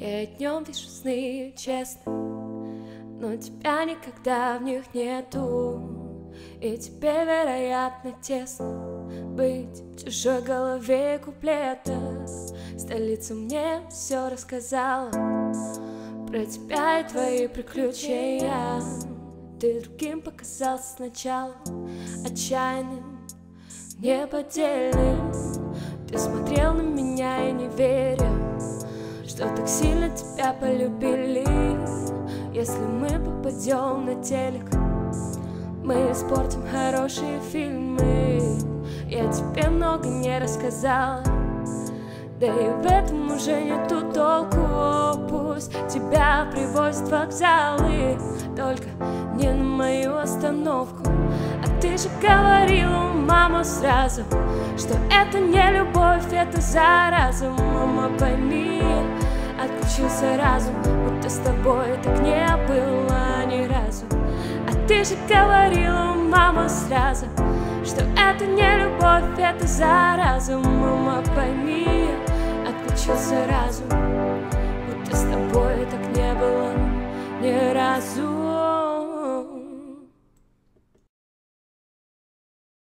Я днем вижу сны, честно Но тебя никогда в них нету. И тебе, вероятно, тесно Быть в чужой голове куплета. Столица мне все рассказала Про тебя и твои приключения. Ты другим показался сначала Отчаянным, неподдельным. Ты смотрел на меня и не верил что так сильно тебя полюбили. Если мы попадем на телек Мы испортим хорошие фильмы. Я тебе много не рассказала Да и в этом уже нету толку. Пусть тебя привозят вокзалы Только не на мою остановку. А ты же говорила, мама, сразу Что это не любовь, это зараза. Мама, пойми, отключился разум Будто с тобой так не было ни разу. А ты же говорила, мама, сразу Что это не любовь, это зараза. Мама, пойми, отключился разум Будто с тобой так не было ни разу